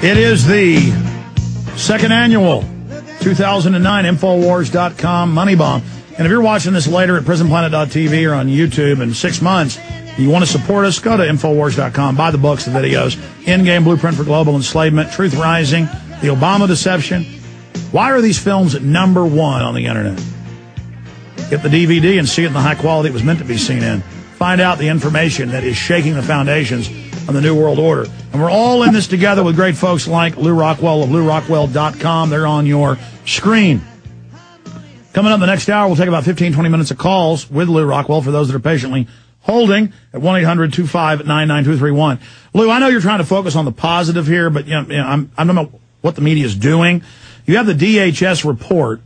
It is the second annual 2009 Infowars.com Money Bomb. And if you're watching this later at PrisonPlanet.tv or on YouTube in six months, you want to support us, go to Infowars.com, buy the books, the videos, Endgame Blueprint for Global Enslavement, Truth Rising, The Obama Deception. Why are these films number one on the internet? Get the DVD and see it in the high quality it was meant to be seen in. Find out the information that is shaking the foundations of the New World Order. And we're all in this together with great folks like Lew Rockwell of LewRockwell.com. They're on your screen. Coming up the next hour, we'll take about 15, 20 minutes of calls with Lew Rockwell for those that are patiently holding at 1-800-259-9231. Lew, I know you're trying to focus on the positive here, but you know, I'm, I don't know what the media is doing. You have the DHS report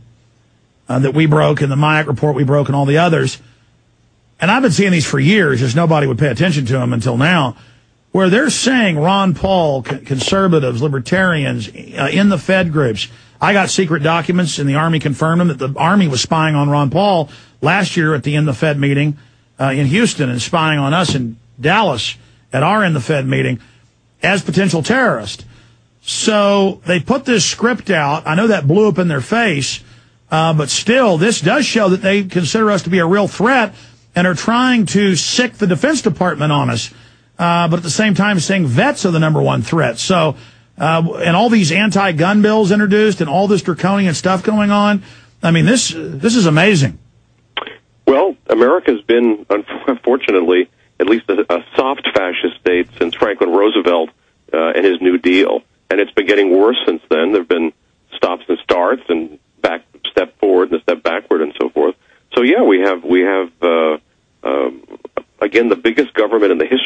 uh, that we broke and the MIAC report we broke and all the others. And I've been seeing these for years, just nobody would pay attention to them until now, where they're saying Ron Paul, conservatives, libertarians uh, End the Fed groups. I got secret documents and the Army confirmed them that the Army was spying on Ron Paul last year at the End the Fed meeting uh, in Houston and spying on us in Dallas at our End the Fed meeting as potential terrorists. So they put this script out. I know that blew up in their face, uh, but still, this does show that they consider us to be a real threat and are trying to sic the Defense Department on us, uh, but at the same time saying vets are the number one threat. So, uh, and all these anti-gun bills introduced and all this draconian stuff going on. I mean, this this is amazing. Well, America's been, unfortunately, at least a, a soft fascist state since Franklin Roosevelt uh, and his New Deal, and it's been getting worse since then. There have been stops and starts and back step forward and a step backward and so forth. So yeah, we have we have uh, um, again the biggest government in the history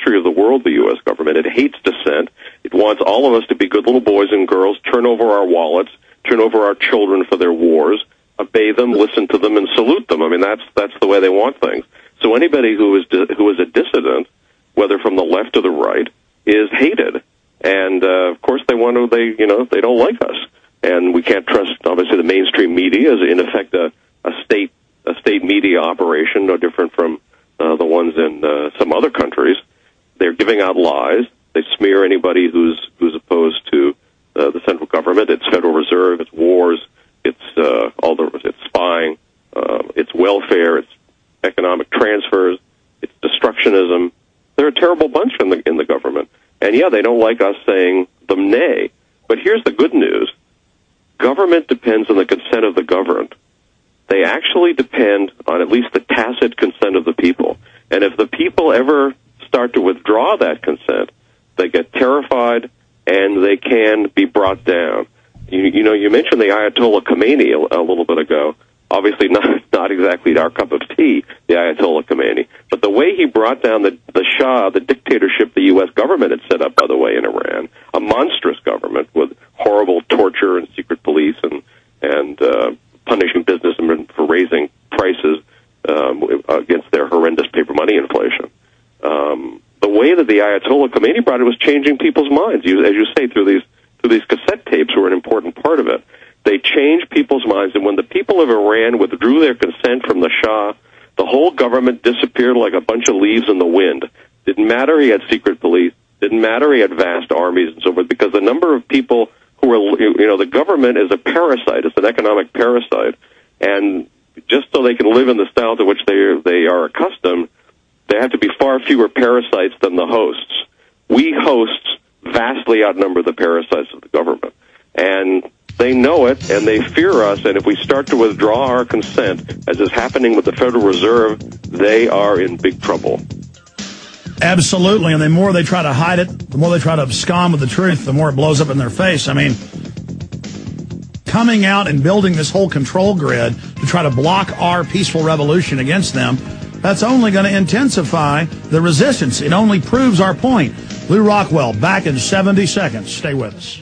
world, the U.S. government. It hates dissent. It wants all of us to be good little boys and girls, turn over our wallets, turn over our children for their wars, obey them, listen to them, and salute them. I mean that's that's the way they want things. So anybody who is who is a dissident, whether from the left or the right, is hated. And uh, of course, they want to. They you know they don't like us, and we can't trust obviously the mainstream media is in effect a, a state a state media operation, no different from uh, the ones in uh, some other countries. They're giving out lies. They smear anybody who's who's opposed to uh, the central government. It's Federal Reserve. It's wars. It's uh, all the it's spying. Uh, it's welfare. It's economic transfers. It's destructionism. They're a terrible bunch in the in the government. And yeah, they don't like us saying them nay. But here's the good news: government depends on the consent of the governed they actually depend on at least the tacit consent of the people. And if the people ever start to withdraw that consent, they get terrified and they can be brought down. You, you know, you mentioned the Ayatollah Khomeini a, a little bit ago. Obviously, not not exactly our cup of tea, the Ayatollah Khomeini. But the way he brought down the the Shah, the dictatorship the U.S. government had set up, by the way, in Iran, a monstrous government with horrible torture and secret police and and uh, punishing businessmen for raising prices um, against their horrendous paper money inflation. Um, the way that the Ayatollah Khomeini brought it was changing people's minds. You, as you say, through these through these cassette tapes were an important part of it. They changed people's minds, and when the people of Iran withdrew their consent from the Shah, the whole government disappeared like a bunch of leaves in the wind. Didn't matter he had secret police. Didn't matter he had vast armies and so forth, because the number of people who are, you know, the government is a parasite. It's an economic parasite, and just so they can live in the style to which they they are accustomed, they have to be far fewer parasites than the hosts. We hosts vastly outnumber the parasites of the government, and they know it and they fear us. And if we start to withdraw our consent, as is happening with the Federal Reserve, they are in big trouble. Absolutely. And the more they try to hide it, the more they try to abscond with the truth, the more it blows up in their face. I mean, coming out and building this whole control grid to try to block our peaceful revolution against them, that's only going to intensify the resistance. It only proves our point. Lew Rockwell, back in 70 seconds. Stay with us.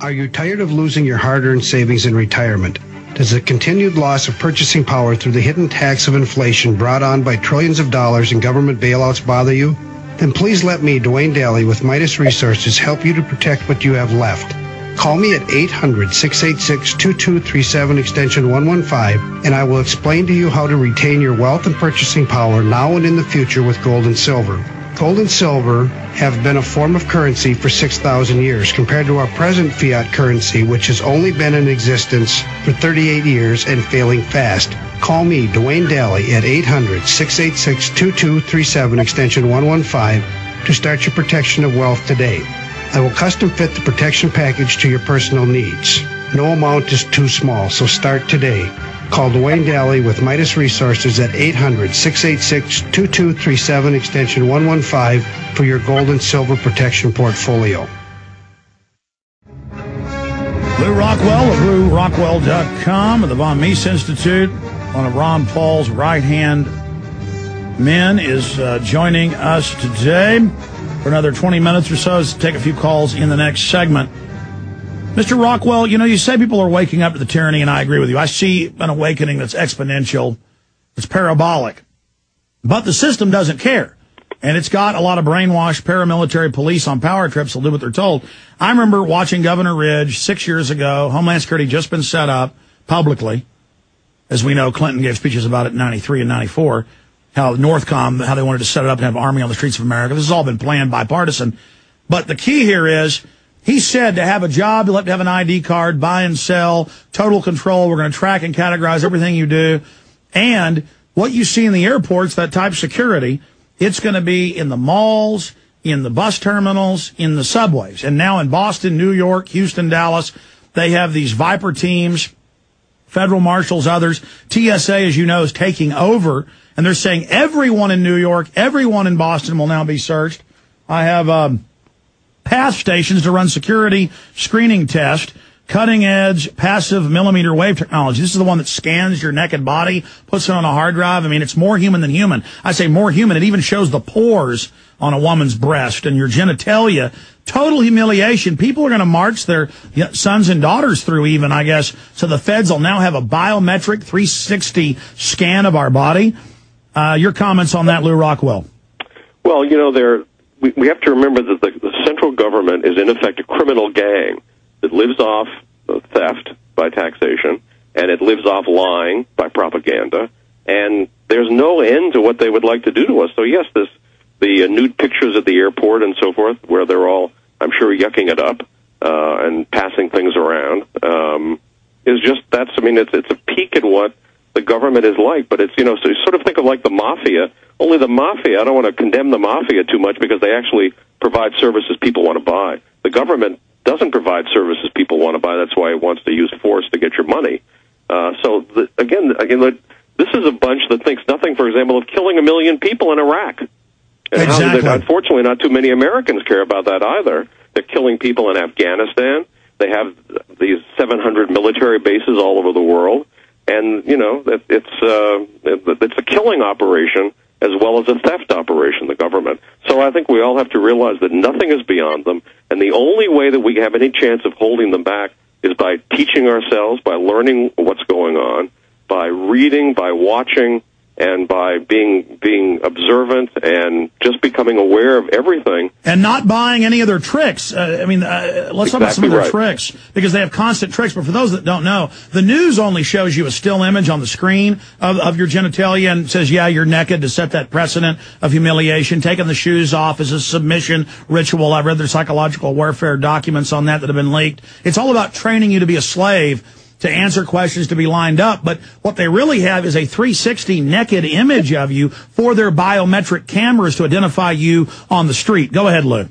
Are you tired of losing your hard earned savings in retirement? Does the continued loss of purchasing power through the hidden tax of inflation brought on by trillions of dollars in government bailouts bother you? Then please let me, Dwayne Daly with Midas Resources, help you to protect what you have left. Call me at 800 686 2237 extension 115 and I will explain to you how to retain your wealth and purchasing power now and in the future with gold and silver. Gold and silver have been a form of currency for 6,000 years compared to our present fiat currency, which has only been in existence for 38 years and failing fast. Call me, Dwayne Daly, at 800 686 2237, extension 115, to start your protection of wealth today. I will custom fit the protection package to your personal needs. No amount is too small, so start today. Call Dwayne Daly with Midas Resources at 800 686 2237 extension 115 for your gold and silver protection portfolio. Lew Rockwell of LewRockwell.com of the Von Mises Institute, one of Ron Paul's right hand men, is uh, joining us today for another 20 minutes or so. Let's take a few calls in the next segment. Mr. Rockwell, you know, you say people are waking up to the tyranny, and I agree with you. I see an awakening that's exponential, it's parabolic. But the system doesn't care. And it's got a lot of brainwashed paramilitary police on power trips who'll do what they're told. I remember watching Governor Ridge six years ago. Homeland Security just been set up publicly. As we know, Clinton gave speeches about it in 93 and 94. How Northcom, how they wanted to set it up and have an army on the streets of America. This has all been planned bipartisan. But the key here is he said to have a job, you'll have to have an ID card, buy and sell, total control. We're going to track and categorize everything you do. And what you see in the airports, that type of security, it's going to be in the malls, in the bus terminals, in the subways. And now in Boston, New York, Houston, Dallas, they have these Viper teams, federal marshals, others. TSA, as you know, is taking over. And they're saying everyone in New York, everyone in Boston will now be searched. I have, um, path stations to run security screening test, cutting edge passive millimeter wave technology. This is the one that scans your naked body, puts it on a hard drive. I mean, it's more human than human. I say more human. It even shows the pores on a woman's breast and your genitalia. Total humiliation. People are going to march their sons and daughters through even, I guess. So the feds will now have a biometric 360 scan of our body. Uh, your comments on that, Lew Rockwell? Well, you know, there we, we have to remember that the, the central government is in effect a criminal gang that lives off theft by taxation and it lives off lying by propaganda. And there's no end to what they would like to do to us. So yes, this the uh, nude pictures at the airport and so forth, where they're all, I'm sure, yucking it up uh, and passing things around, um, is just that's. I mean, it's it's a peek at what the government is like. But it's you know, so you sort of think of like the mafia only the mafia, I don't want to condemn the mafia too much because they actually provide services people want to buy. The government doesn't provide services people want to buy. That's why it wants to use force to get your money. Uh, so the, again, again, this is a bunch that thinks nothing, for example, of killing a million people in Iraq. And exactly. How, unfortunately, not too many Americans care about that either. They're killing people in Afghanistan. They have these 700 military bases all over the world, and you know it, it's uh, it's a killing operation as well as a theft operation, the government. So I think we all have to realize that nothing is beyond them, and the only way that we have any chance of holding them back is by teaching ourselves, by learning what's going on, by reading, by watching, and by being being observant and just becoming aware of everything and not buying any of their tricks. Uh, I mean, uh, let's exactly talk about some of their right. tricks because they have constant tricks. But for those that don't know, the news only shows you a still image on the screen of, of your genitalia and says, "Yeah, you're naked" to set that precedent of humiliation. Taking the shoes off is a submission ritual. I've read their psychological warfare documents on that that have been leaked. It's all about training you to be a slave to answer questions to be lined up. But what they really have is a 360 naked image of you for their biometric cameras to identify you on the street. Go ahead, Lew.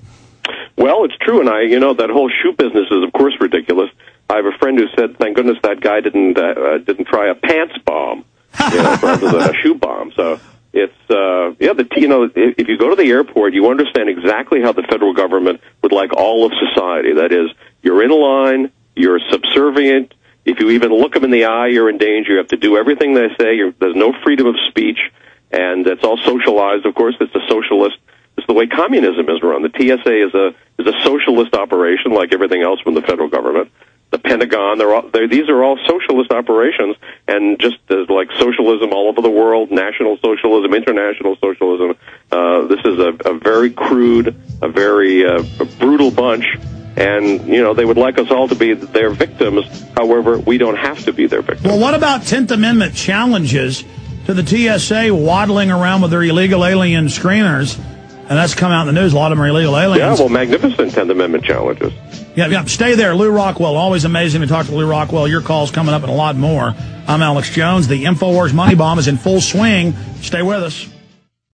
Well, it's true, and I, you know, that whole shoe business is, of course, ridiculous. I have a friend who said, "Thank goodness that guy didn't uh, uh didn't try a pants bomb, you know, rather than a shoe bomb." So it's uh, yeah, the you know, if you go to the airport, you understand exactly how the federal government would like all of society. That is, you're in line, you're subservient, if you even look them in the eye, you're in danger. You have to do everything they say. You're, there's no freedom of speech, and it's all socialized. Of course, it's a socialist. It's the way communism is run. The TSA is a is a socialist operation, like everything else from the federal government. The Pentagon, they're all, they're, these are all socialist operations, and just as like socialism all over the world, national socialism, international socialism. Uh, this is a, a very crude, a very uh, a brutal bunch and you know they would like us all to be their victims. However, we don't have to be their victims. Well, what about Tenth Amendment challenges to the TSA waddling around with their illegal alien screeners and that's come out in the news. A lot of them are illegal aliens. Yeah, well, magnificent Tenth Amendment challenges. Yeah, yeah. Stay there. Lew Rockwell. Always amazing to talk to Lew Rockwell. Your call's coming up and a lot more. I'm Alex Jones. The InfoWars Money Bomb is in full swing. Stay with us.